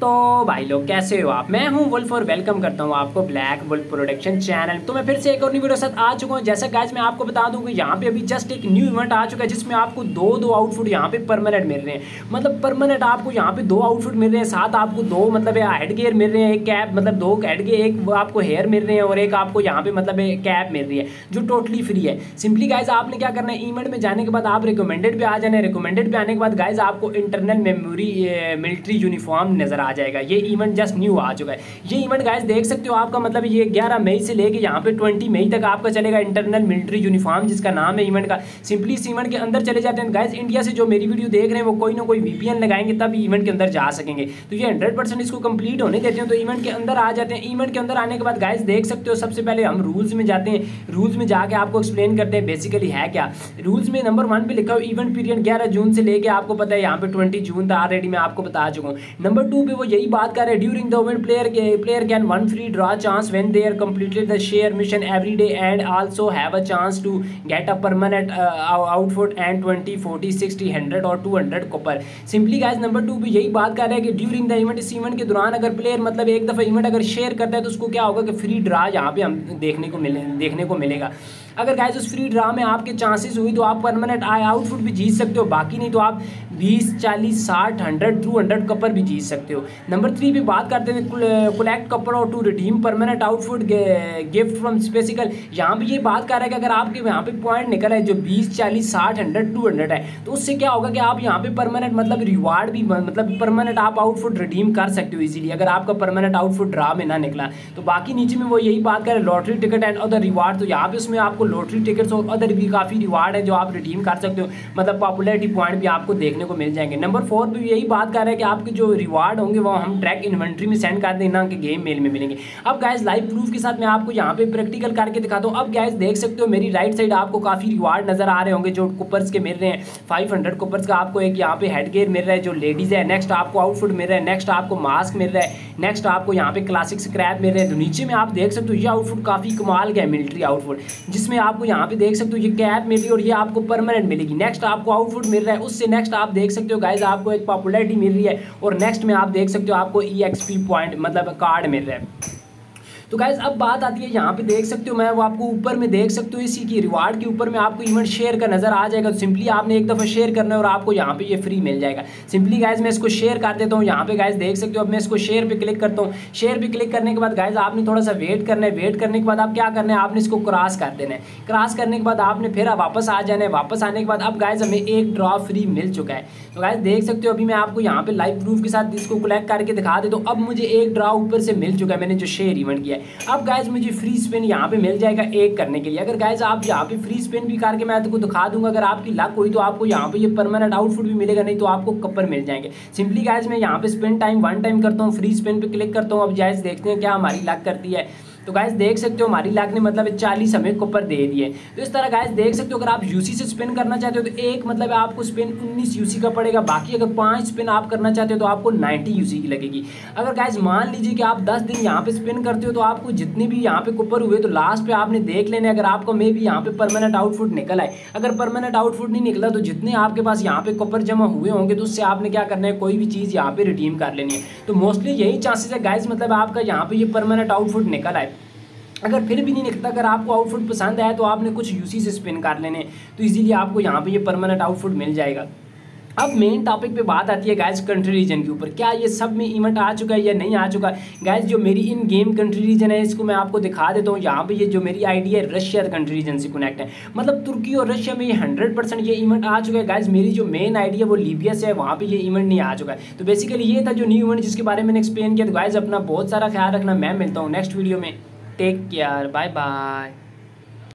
तो भाई लोग कैसे हो आप? मैं हूँ वुल्फ और वेलकम करता हूँ आपको ब्लैक वुल्फ प्रोडक्शन चैनल तो मैं फिर से एक और न्यू वीडियो साथ आ चुका हूँ। जैसा गाइज़ मैं आपको बता दूँ कि यहाँ पे अभी जस्ट एक न्यू इवेंट आ चुका है, जिसमें आपको दो दो आउटफिट यहाँ पे परमानेंट मिल रहे हैं। मतलब परमानेंट आपको यहाँ पे दो आउटफिट मिल रहे हैं, साथ आपको दो मतलब हेड गेयर मिल रहे हैं, एक कैप मतलब दो हेड गेयर एक आपको हेयर मिल रहे हैं और एक आपको यहाँ पे मतलब कैप मिल रही है, जो टोटली फ्री है। सिंपली गाइज़ आपने क्या करना है? इवेंट में जाने के बाद आप रिकमेंडेड पे आ जाना रिकमेंडेड पे आने के बाद गाइज़ आपको इंटरनल मेमोरी मिलिट्री यूनिफॉर्म नज़र आ जाएगा। ये इवेंट जस्ट न्यू आ चुका है। ये इवेंट गाइस देख सकते हो आपका मतलब ये ग्यारह मई से लेके यहाँ पे ट्वेंटी मई तक आपका चलेगा इंटरनल मिलिट्री यूनिफॉर्म जिसका नाम है इवेंट का। सिंपली इस इवेंट के अंदर चले जाते हैं। गाइस इंडिया से जो मेरी वीडियो देख रहे हैं, वो कोई ना कोई वीपीएन लगाएँगे, तब इवेंट के अंदर जा सकेंगे। तो ये हंड्रेड इसको कंप्लीट होने देते हैं। तो इवेंट के अंदर आ जाते हैं। इवेंट के अंदर आने के बाद गाइस देख सकते हो, सबसे पहले हम रूल्स में जाते हैं। रूल्स में जाके आपको एक्सप्लेन करते हैं बेसिकली है क्या। रूल्स में नंबर वन पे लिखा हो इवेंट पीरियड ग्यारह जून से लेके आपको पता है, यहाँ पे ट्वेंटी जून तक ऑलरेडी मैं आपको बता चुका हूँ। नंबर टू पे वो यही बात कर रहे हैं। During the event player can one free draw chance when they are completed the share mission every day and also have a chance to get a permanent uh, outfit and 20 40 60 100 और 200 copper simply guys number two भी यही बात कर रहे हैं कि during the event इस event के दौरान अगर प्लेयर मतलब एक दफ़ा इवेंट अगर शेयर करता है तो उसको क्या होगा कि फ्री ड्रा यहाँ पे हम देखने को मिले देखने को मिलेगा। अगर गाइस उस फ्री ड्रा में आपके चांसेस हुई तो आप परमानेंट आई आउटफुट भी जीत सकते हो। बाकी नहीं तो आप बीस, चालीस, साठ हंड्रेड टू हंड्रेड कपर भी जीत सकते हो। नंबर थ्री पे बात करते हैं कलेक्ट कपर और to redeem permanent outfit gift from special यहाँ पे ये बात कर रहा है कि अगर आपके यहाँ पे पॉइंट निकल है जो बीस, चालीस, साठ हंड्रेड टू हंड्रेड है तो उससे क्या होगा कि आप यहाँ पे परमानेंट मतलब रिवार्ड भी मतलब परमानेंट आप आउटफुट रिडीम कर सकते हो इजीली अगर आपका परमानेंट आउटफुट ड्रा में ना निकला। तो बाकी नीचे में वो यही बात करें lottery ticket and other reward तो यहाँ पे उसमें आपको लॉटरी टिकट्स और अदर भी काफ़ी रिवार्ड है जो आप रिडीम कर सकते हो। मतलब पॉपुलरिटी पॉइंट भी आपको देखने को मिल जाएँगे। नंबर फोर पे यही बात कर रहे हैं कि आपके जो रिवार्ड होंगे वो हम ट्रैक इन्वेंट्री में सेंड कर देना कि गेम मेल में मिलेंगे। अब गैस लाइव प्रूफ के साथ मैं आपको यहाँ पे प्रैक्टिकल करके दिखाता हूँ अब गैस देख सकते हो मेरी राइट साइड आपको काफ़ी रिवार्ड नज़र आ रहे होंगे, जो कुपर्स के मिल रहे हैं। फाइव हंड्रेड कुपर्स का आपको एक यहाँ पे हेड मिल रहा है, जो लेडीज़ है। नेक्स्ट आपको आउटफिट मिल रहा है नेक्स्ट आपको मास्क मिल रहा है। नेक्स्ट आपको यहाँ पे क्लासिक स्क्रैप मिल रहे हैं। तो नीचे में आप देख सकते हो, ये आउटफिट काफ़ी कमाल का है मिलिट्री आउटफिट जिसमें आपको यहाँ पे देख सकते हो ये कैप मिली और ये आपको परमानेंट मिलेगी। नेक्स्ट आपको आउटफुट मिल रहा है, उससे नेक्स्ट आप देख सकते हो गाइज़ आपको एक पॉपुलरिटी मिल रही है और नेक्स्ट में आप देख सकते हो आपको ई एक्सपी पॉइंट मतलब कार्ड मिल रहा है। तो गाइज़ अब बात आती है यहाँ पे, देख सकते हो मैं वो आपको ऊपर में देख सकते हो, इसी की रिवार्ड के ऊपर में आपको इवेंट शेयर का नज़र आ जाएगा। तो सिंपली आपने एक दफ़ा शेयर करना है और आपको यहाँ पे ये फ्री मिल जाएगा। सिंपली गाइज़ मैं इसको शेयर कर देता हूँ यहाँ पे गाइज़ देख सकते हो, अब मैं इसको शेयर पे क्लिक करता हूँ। शेयर पे क्लिक करने के बाद गाइज़ आपने थोड़ा सा वेट करना है। वेट करने के बाद आप क्या करना है? आपने इसको क्रॉस कर देना है। क्रॉस करने के बाद आपने फिर वापस आ जाना है। वापस आने के बाद अब गाइज़ हमें एक ड्रॉ फ्री मिल चुका है। तो गाइज़ देख सकते हो, अभी मैं आपको यहाँ पे लाइव प्रूफ के साथ इसको कलेक्ट करके दिखा देता हूँ। अब मुझे एक ड्रॉ ऊपर से मिल चुका है, मैंने जो शेयर इवेंट किया है अब गाइज़ मुझे फ्री स्पिन यहाँ पे मिल जाएगा एक करने के लिए। अगर गाइज़ आप यहाँ पे फ्री स्पिन भी करके मैं आपको दिखा दूँगा, अगर आपकी लक हुई तो आपको यहाँ पे ये परमानेंट आउटफुट भी मिलेगा, नहीं तो आपको कपर मिल जाएँगे। सिंपली गाइज़ मैं यहाँ पे स्पिन टाइम वन टाइम करता हूँ फ्री स्पिन पे क्लिक करता हूँ। अब जायज़ देखते हैं क्या हमारी लक करती है। तो गाइस देख सकते हो हमारी लाख ने मतलब चालीस हमें कुपर दे दिए तो इस तरह गाइस देख सकते हो अगर आप यूसी से स्पिन करना चाहते हो तो एक मतलब आपको स्पिन उन्नीस यूसी का पड़ेगा, बाकी अगर पाँच स्पिन आप करना चाहते हो तो आपको नाइन्टी यूसी की लगेगी। अगर गाइस मान लीजिए कि आप दस दिन यहाँ पे स्पिन करते हो तो आपको जितने भी यहाँ पे कुपर हुए तो लास्ट पे आपने देख लेने, अगर आपको मे भी यहाँ पे परमानेंट आउटफुट निकल आए अगर परमानेंट आउटफुट नहीं निकला तो जितने आपके पास यहाँ पे कुपर जमा हुए होंगे तो उससे आपने क्या करना है, कोई भी चीज़ यहाँ पे रिडीम कर लेनी है। तो मोस्टली यही चांसेस है गाइस मतलब आपका यहाँ पे ये परमानेंट आउटफुट निकल आए अगर फिर भी नहीं निकलता, अगर आपको आउटफुट पसंद आया तो आपने कुछ यूसी से स्पिन कर लेने तो इजीली आपको यहाँ पे ये परमानेंट आउटफुट मिल जाएगा। अब मेन टॉपिक पे बात आती है गैस कंट्री रीजन के ऊपर। क्या ये सब में इवेंट आ चुका है या नहीं आ चुका? गैस जो मेरी इन गेम कंट्री रीजन है, इसको मैं आपको दिखा देता हूँ। यहाँ पे ये जो मेरी आईडी है रशिया कंट्री रीजन से कनेक्ट है। मतलब तुर्की और रशिया में ये हंड्रेड परसेंट ये इवेंट आ चुका है। गैस मेरी जो मेन आईडी है, वो लीबिया से है, वहाँ पर ये इवेंट नहीं आ चुका है। तो बेसिकली ये था जो न्यू इवेंट जिसके बारे में मैंने एक्सप्लेन किया। तो गैस अपना बहुत सारा ख्याल रखना। मैं मिलता हूँ नेक्स्ट वीडियो में। Take care. Bye bye.